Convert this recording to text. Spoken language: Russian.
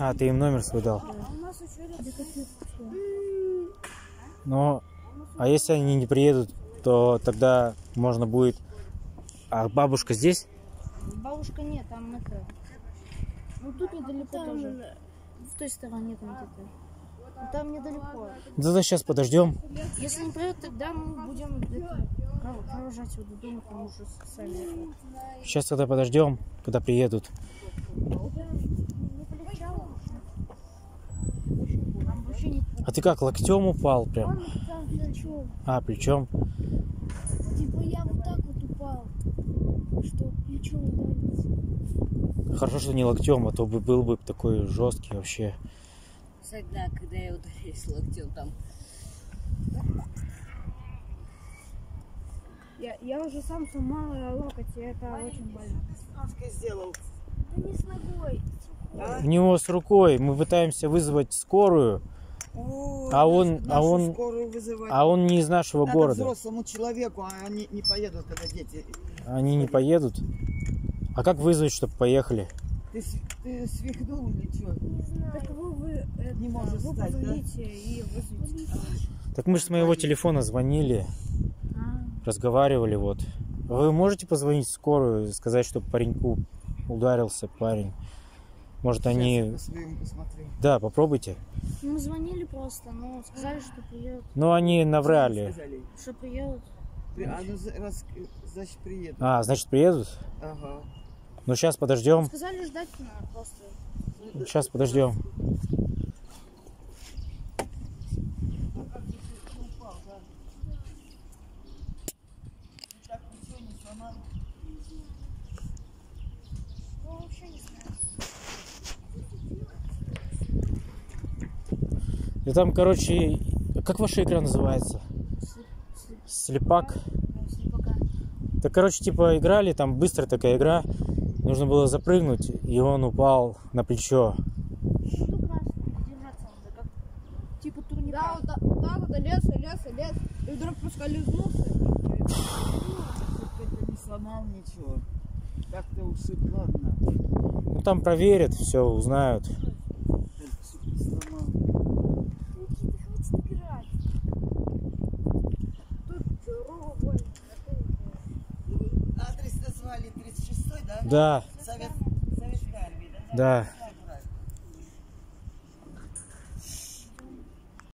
А, ты им номер свой дал. Но, а если они не приедут, то тогда можно будет... А бабушка здесь? Бабушка нет, там это. Ну тут недалеко тоже. В той стороне там где-то. Ну, Там недалеко. Ну, Тогда сейчас подождем. Если не придет, тогда мы будем провожать его до дома, там уже сами. Сейчас тогда подождем, когда приедут. Там вообще не А ты как, локтем упал прям? А, плечом? Типа я вот так вот упал, что плечо ударилось. Хорошо, что не локтем, а то бы был бы такой жесткий вообще. Всегда, когда я ударилась локтем, там Я, я уже сам сломал локоть, и это очень больно. Ножкой сделал. Да не с ногой. У него с рукой мы пытаемся вызвать скорую, О, А он- а он- а он не из нашего Надо города. взрослому человеку, а они не поедут, когда дети. Они не поедут. А как вызвать, чтобы поехали? Ты, ты свихнул или что? Так вы, вы, Не можешь вы встать, да? и вызовите. Так мы же с моего телефона звонили, А, разговаривали вот. Вы можете позвонить в скорую и сказать, что пареньку ударился парень? Может они... Сейчас посмотрю. Да, попробуйте. мы звонили просто, но сказали, что приедут. Но они наврали. Сказали. Что приедут. При- А ну, раз, значит, приеду. А, значит приедут? Ага. Ну сейчас подождем. Сказали ждать надо просто. Сейчас подождем. Ну, вообще не знаю. И там, короче, как ваша игра называется? Слепак. Так, короче, типа играли, там быстрая такая игра. Нужно было запрыгнуть, и он упал на плечо. Как типа турнира. Да, вот так, вот лез, лез, лез. И вдруг поскользнулся. Ты не сломал ничего. Как-то ушиб, ладно. Ну там проверят, все узнают. Да? Да, Совет, Советская армия, да? да.